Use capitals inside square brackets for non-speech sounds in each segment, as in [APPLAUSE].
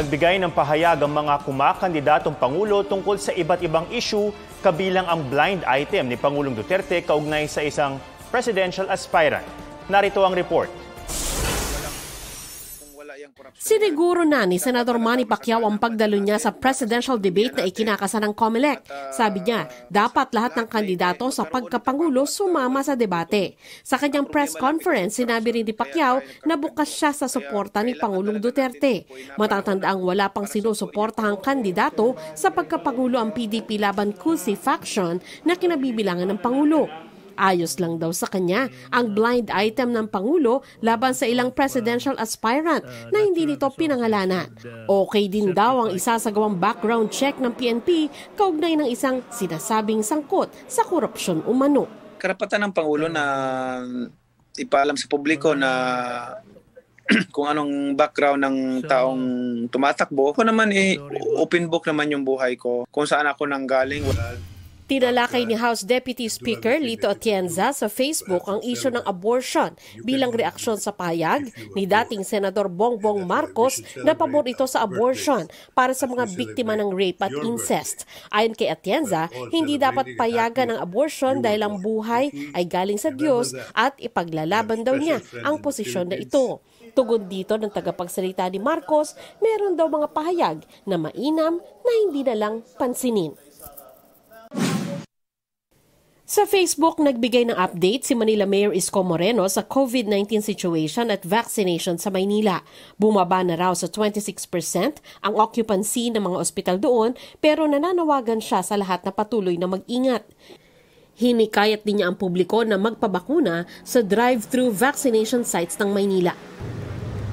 Nagbigay ng pahayag ang mga kumakandidatong Pangulo tungkol sa iba't ibang issue kabilang ang blind item ni Pangulong Duterte kaugnay sa isang presidential aspirant. Narito ang report. Siniguro na ni Senador Manny Pacquiao ang pagdalo niya sa presidential debate na ikinakasa ng COMELEC. Sabi niya, dapat lahat ng kandidato sa pagkapangulo sumama sa debate. Sa kanyang press conference, sinabi rin ni Pacquiao na bukas siya sa suporta ni Pangulong Duterte. Matatandaang wala pang sinusuportahang kandidato sa pagkapangulo ang PDP laban Kusi faction na kinabibilangan ng Pangulo. Ayos lang daw sa kanya ang blind item ng Pangulo laban sa ilang presidential aspirant na hindi nito pinangalanan. Okay din daw ang isasagawang background check ng PNP kaugnay ng isang sinasabing sangkot sa korupsyon umano. Karapatan ng Pangulo na ipaalam sa publiko na [CLEARS THROAT] kung anong background ng taong tumatakbo. Ako naman eh, open book naman yung buhay ko. Kung saan ako nanggaling. Tinalakay ni House Deputy Speaker Lito Atienza sa Facebook ang isyo ng abortion bilang reaksyon sa payag ni dating Senador Bongbong Marcos na pabor ito sa abortion para sa mga biktima ng rape at incest. Ayon kay Atienza, hindi dapat payagan ang abortion dahil ang buhay ay galing sa Diyos at ipaglalaban daw niya ang posisyon na ito. Tugod dito ng tagapagsalita ni Marcos, meron daw mga pahayag na mainam na hindi na lang pansinin. Sa Facebook, nagbigay ng update si Manila Mayor Isko Moreno sa COVID-19 situation at vaccination sa Maynila. Bumaba na raw sa 26% ang occupancy ng mga ospital doon pero nananawagan siya sa lahat na patuloy na mag-ingat. Hinikayat din niya ang publiko na magpabakuna sa drive-thru vaccination sites ng Maynila.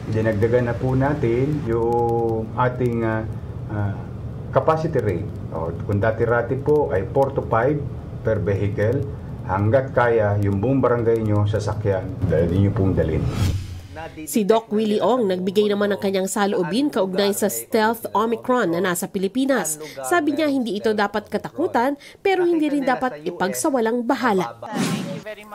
Dinagdagan na po natin yung ating uh, uh, capacity rate. O, kung dati-rati po ay 4 to 5 per vehicle hanggat kaya yung buong barangay nyo sasakyan dahil nyo pong dalhin. Si Doc Willie Ong nagbigay naman ng kanyang saloobin kaugnay sa stealth Omicron na nasa Pilipinas. Sabi niya hindi ito dapat katakutan pero hindi rin dapat ipagsawalang bahala.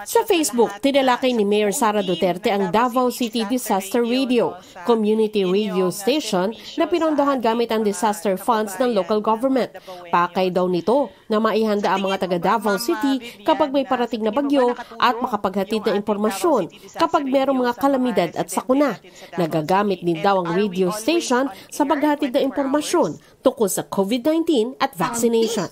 Sa Facebook, tinalakay ni Mayor Sara Duterte ang Davao City Disaster Radio, community radio station na pinondohan gamit ang disaster funds ng local government. Pakay daw nito na maihanda ang mga taga Davao City kapag may parating na bagyo at makapaghatid ng impormasyon kapag merong mga kalamidad at sakuna. Nagagamit din daw ang radio station sa paghatid ng impormasyon tungkol sa COVID-19 at vaccination.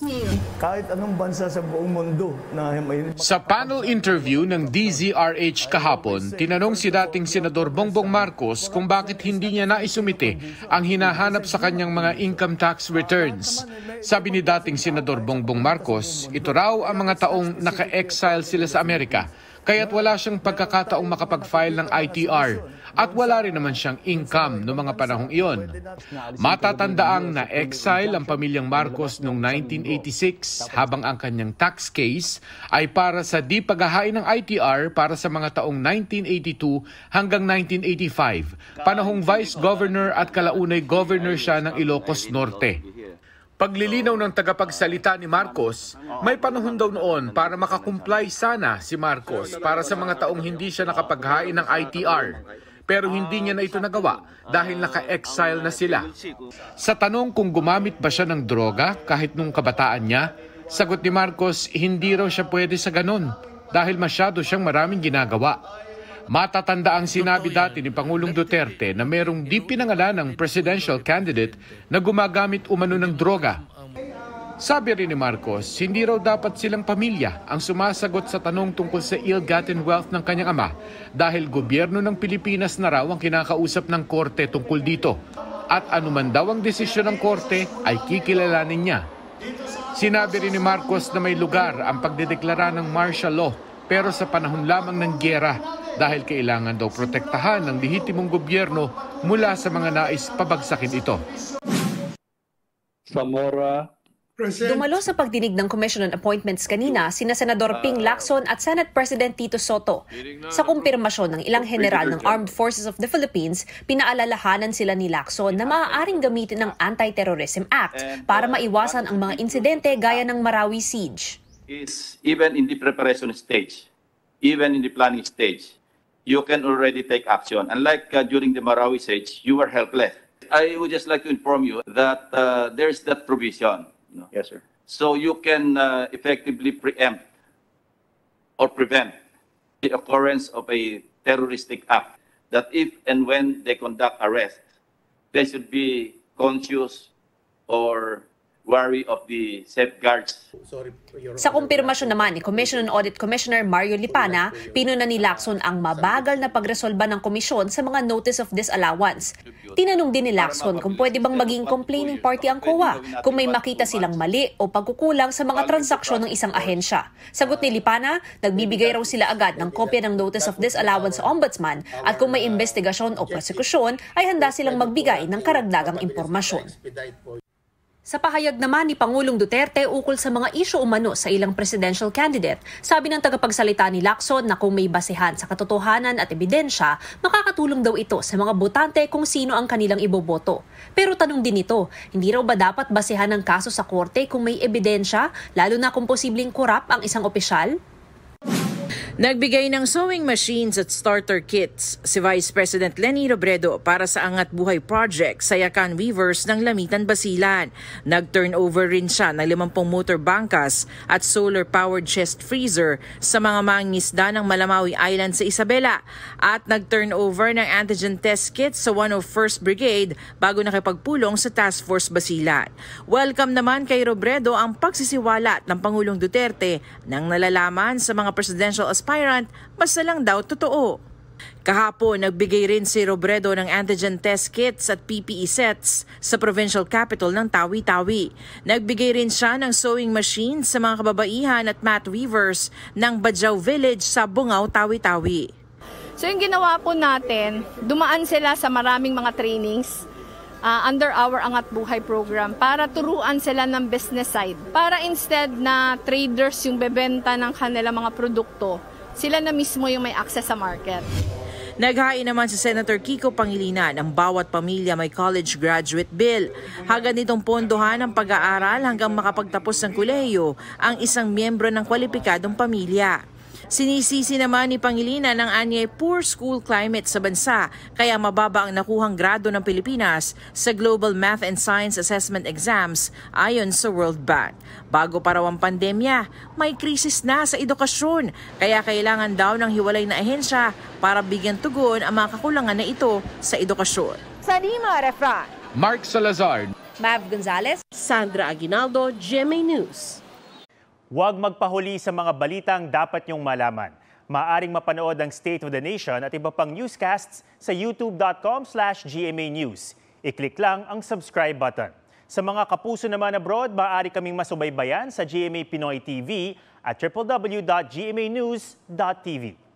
Kahit anong bansa sa buong mundo na may... Sa panel interview ng DZRH kahapon, tinanong si dating Senador Bongbong Marcos kung bakit hindi niya naisumite ang hinahanap sa kanyang mga income tax returns. Sabi ni dating Senador Bongbong Marcos, ito raw ang mga taong naka-exile sila sa Amerika kaya't wala siyang pagkakataong makapag-file ng ITR at wala rin naman siyang income noong mga panahong iyon. Matatandaang na exile ang pamilyang Marcos noong 1986 habang ang kanyang tax case ay para sa di paghahain ng ITR para sa mga taong 1982 hanggang 1985, panahong Vice Governor at kalaunay Governor siya ng Ilocos Norte. Paglilinaw ng tagapagsalita ni Marcos, may panahon daw noon para makakumply sana si Marcos para sa mga taong hindi siya nakapaghain ng ITR. Pero hindi niya na ito nagawa dahil naka-exile na sila. Sa tanong kung gumamit ba siya ng droga kahit nung kabataan niya, sagot ni Marcos hindi raw siya pwede sa ganun dahil masyado siyang maraming ginagawa. Matatanda ang sinabi dati ni Pangulong Duterte na merong di pinangalan ng presidential candidate na gumagamit umano ng droga. Sabi rin ni Marcos, hindi raw dapat silang pamilya ang sumasagot sa tanong tungkol sa ill-gotten wealth ng kanyang ama dahil gobyerno ng Pilipinas na raw ang kinakausap ng korte tungkol dito. At anuman daw ang desisyon ng korte ay kikilalanin niya. Sinabi rin ni Marcos na may lugar ang pagdedeklara ng martial law pero sa panahon lamang ng gyera dahil kailangan daw protektahan ng lehitimong gobyerno mula sa mga nais pabagsakin ito. Zamora Dumalo sa pagdinig ng Commission on Appointments kanina sina Senador Ping Lacson at Senate President Tito Soto. Sa kumpirmasyon ng ilang general ng Armed Forces of the Philippines, pinaalalahanan sila ni Lacson na maaaring gamitin ng Anti-Terrorism Act para maiwasan ang mga insidente gaya ng Marawi siege. Is even in the preparation stage, even in the planning stage, you can already take action. Unlike uh, during the Marawi siege, you were helpless. I would just like to inform you that uh, there's that provision. no? Yes, sir. So you can uh, effectively preempt or prevent the occurrence of a terroristic act that if and when they conduct arrest, they should be conscious or wary of the safeguards Sa kumpirmasyon naman ni Commission on Audit Commissioner Mario Lipana, pinuna ni Lacson ang mabagal na pagresolba ng komisyon sa mga notice of disallowance. Tinanong din ni Lacson kung pwede bang maging complaining party ang COA kung may makita silang mali o pagkukulang sa mga transaksyon ng isang ahensya. Sagot ni Lipana, nagbibigay raw sila agad ng kopya ng notice of disallowance sa ombudsman at kung may investigasyon o prosekusyon ay handa silang magbigay ng karagdagang impormasyon. Sa pahayag naman ni Pangulong Duterte ukol sa mga isyo umano sa ilang presidential candidate, sabi ng tagapagsalita ni Lacson na kung may basehan sa katotohanan at ebidensya, makakatulong daw ito sa mga botante kung sino ang kanilang iboboto. Pero tanong din ito, hindi raw ba dapat basehan ng kaso sa korte kung may ebidensya, lalo na kung posibleng korap ang isang opisyal? Nagbigay ng sewing machines at starter kits si Vice President Lenny Robredo para sa Angat Buhay Project sa Yakan Weavers ng Lamitan, Basilan. Nag-turnover rin siya ng 50 motor bangkas at solar-powered chest freezer sa mga mangingisda ng Malamawi Island sa Isabela at nag-turnover ng antigen test kits sa 101st Brigade bago nakipagpulong sa Task Force Basilan. Welcome naman kay Robredo ang pagsisiwalat ng Pangulong Duterte nang nalalaman sa mga presidential aspirant basta lang daw totoo. Kahapon, nagbigay rin si Robredo ng antigen test kits at PPE sets sa provincial capital ng Tawi-Tawi. Nagbigay rin siya ng sewing machines sa mga kababaihan at mat weavers ng Badjaw Village sa Bungaw, Tawi-Tawi. So yung ginawa po natin, dumaan sila sa maraming mga trainings uh, under our Angat Buhay program para turuan sila ng business side. Para instead na traders yung bebenta ng kanilang mga produkto, sila na mismo yung may access sa market. Naghain naman si Senator Kiko Pangilinan ang bawat pamilya may college graduate bill. Hagad nitong pondohan ang pag-aaral hanggang makapagtapos ng kuleyo ang isang miyembro ng kwalipikadong pamilya. Sinisisi naman ni Pangilinan ang anyay poor school climate sa bansa kaya mababa ang nakuhang grado ng Pilipinas sa Global Math and Science Assessment Exams ayon sa World Bank. Bago pa raw ang pandemya, may krisis na sa edukasyon kaya kailangan daw ng hiwalay na ahensya para bigyan tugon ang mga kakulangan na ito sa edukasyon. Sanima Refran. Mark Salazar. Mav Gonzalez. Sandra Aguinaldo, GMA News. Huwag magpahuli sa mga balitang dapat niyong malaman. Maaring mapanood ang State of the Nation at iba pang newscasts sa youtube.com slash GMA News. I-click lang ang subscribe button. Sa mga kapuso naman abroad, maaari kaming masubaybayan sa GMA Pinoy TV at www.gmanews.tv.